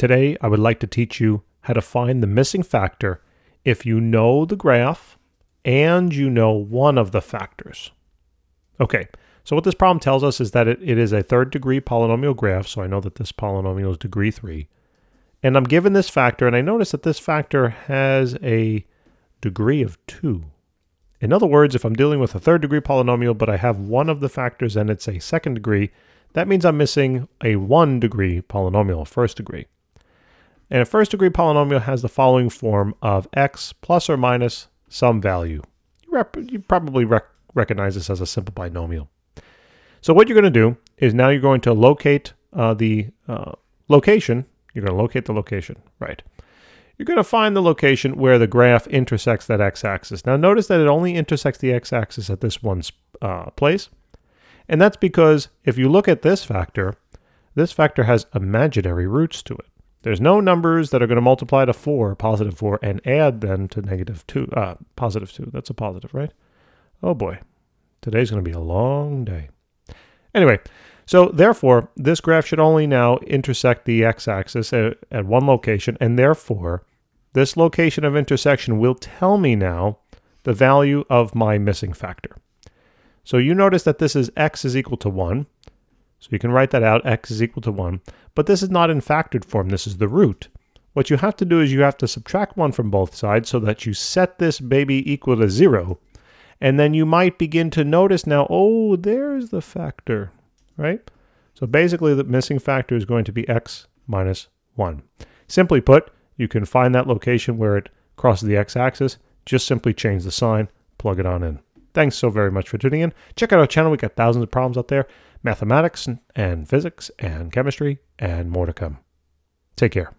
Today, I would like to teach you how to find the missing factor if you know the graph and you know one of the factors. Okay, so what this problem tells us is that it, it is a third degree polynomial graph, so I know that this polynomial is degree 3. And I'm given this factor, and I notice that this factor has a degree of 2. In other words, if I'm dealing with a third degree polynomial, but I have one of the factors and it's a second degree, that means I'm missing a one degree polynomial, first degree. And a first degree polynomial has the following form of x plus or minus some value. You, you probably rec recognize this as a simple binomial. So what you're going to do is now you're going to locate uh, the uh, location. You're going to locate the location, right? You're going to find the location where the graph intersects that x-axis. Now notice that it only intersects the x-axis at this one uh, place. And that's because if you look at this factor, this factor has imaginary roots to it. There's no numbers that are going to multiply to 4, positive 4, and add then to negative 2, uh, positive 2. That's a positive, right? Oh boy, today's going to be a long day. Anyway, so therefore, this graph should only now intersect the x-axis at, at one location, and therefore, this location of intersection will tell me now the value of my missing factor. So you notice that this is x is equal to 1, so you can write that out, x is equal to 1. But this is not in factored form, this is the root. What you have to do is you have to subtract 1 from both sides so that you set this baby equal to 0. And then you might begin to notice now, oh, there's the factor, right? So basically the missing factor is going to be x minus 1. Simply put, you can find that location where it crosses the x-axis, just simply change the sign, plug it on in. Thanks so very much for tuning in. Check out our channel. We got thousands of problems out there mathematics and physics and chemistry and more to come. Take care.